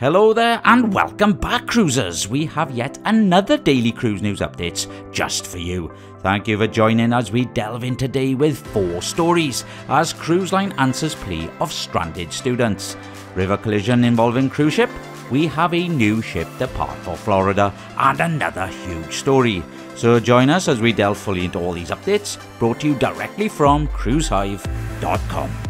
Hello there and welcome back cruisers. We have yet another daily cruise news updates just for you. Thank you for joining as we delve in today with four stories as Cruise Line answers plea of stranded students. River collision involving cruise ship, we have a new ship depart for Florida and another huge story. So join us as we delve fully into all these updates brought to you directly from cruisehive.com.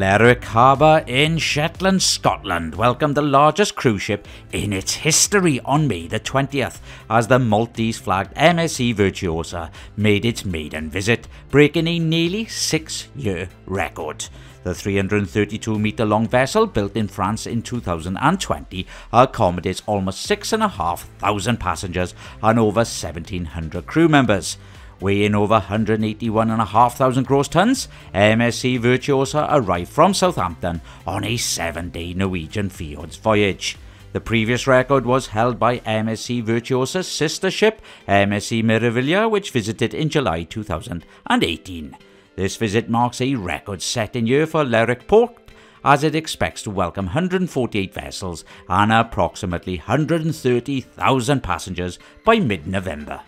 Lerwick Harbour in Shetland, Scotland welcomed the largest cruise ship in its history on May the 20th as the Maltese flagged MSC Virtuosa made its maiden visit, breaking a nearly six year record. The 332 metre long vessel, built in France in 2020, accommodates almost 6,500 passengers and over 1,700 crew members. Weighing over 181,500 gross tonnes, MSC Virtuosa arrived from Southampton on a seven day Norwegian fjords voyage. The previous record was held by MSC Virtuosa's sister ship, MSC Meraviglia, which visited in July 2018. This visit marks a record setting year for Lerwick Port as it expects to welcome 148 vessels and approximately 130,000 passengers by mid November.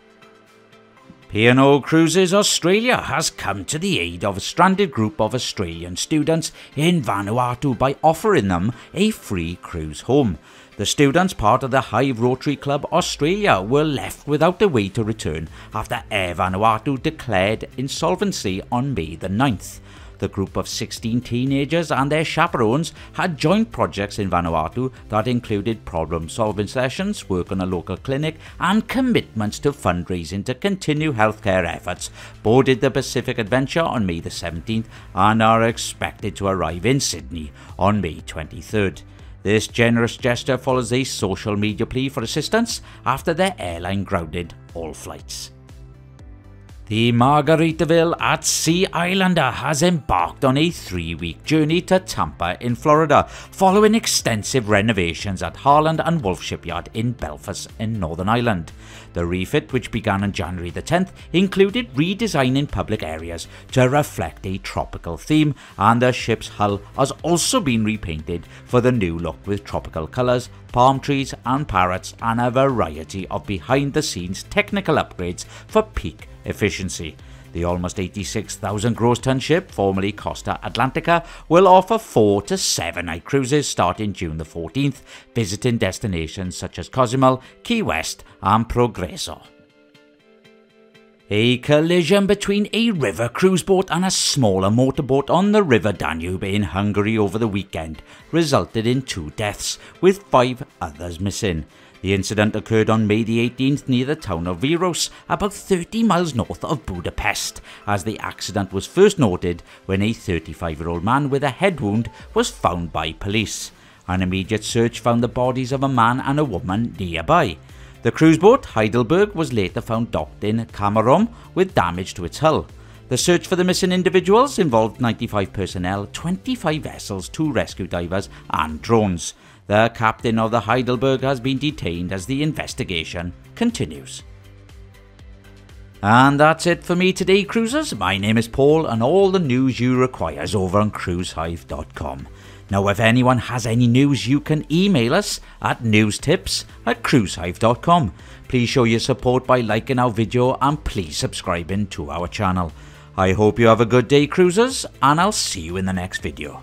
P&O Cruises Australia has come to the aid of a stranded group of Australian students in Vanuatu by offering them a free cruise home. The students, part of the Hive Rotary Club Australia, were left without a way to return after Air Vanuatu declared insolvency on May the 9th. The group of 16 teenagers and their chaperones had joint projects in Vanuatu that included problem solving sessions, work on a local clinic, and commitments to fundraising to continue healthcare efforts. Boarded the Pacific Adventure on May the 17th and are expected to arrive in Sydney on May 23rd. This generous gesture follows a social media plea for assistance after their airline grounded all flights. The Margaritaville at Sea Islander has embarked on a three week journey to Tampa in Florida following extensive renovations at Harland and Wolff Shipyard in Belfast in Northern Ireland. The refit, which began on January the 10th, included redesigning public areas to reflect a tropical theme, and the ship's hull has also been repainted for the new look with tropical colours, palm trees, and parrots, and a variety of behind the scenes technical upgrades for peak efficiency. The almost 86,000 gross ton ship, formerly Costa Atlantica, will offer 4 to 7 night cruises starting June the 14th, visiting destinations such as Cozumel, Key West, and Progreso. A collision between a river cruise boat and a smaller motorboat on the River Danube in Hungary over the weekend resulted in two deaths, with five others missing. The incident occurred on May the 18th near the town of Viros, about 30 miles north of Budapest, as the accident was first noted when a 35 year old man with a head wound was found by police. An immediate search found the bodies of a man and a woman nearby. The cruise boat Heidelberg was later found docked in Komárom with damage to its hull. The search for the missing individuals involved 95 personnel, 25 vessels, two rescue divers, and drones. The captain of the Heidelberg has been detained as the investigation continues. And that's it for me today, cruisers. My name is Paul, and all the news you require is over on cruisehive.com. Now, if anyone has any news, you can email us at newstips at cruisehive.com. Please show your support by liking our video and please subscribing to our channel. I hope you have a good day, cruisers, and I'll see you in the next video.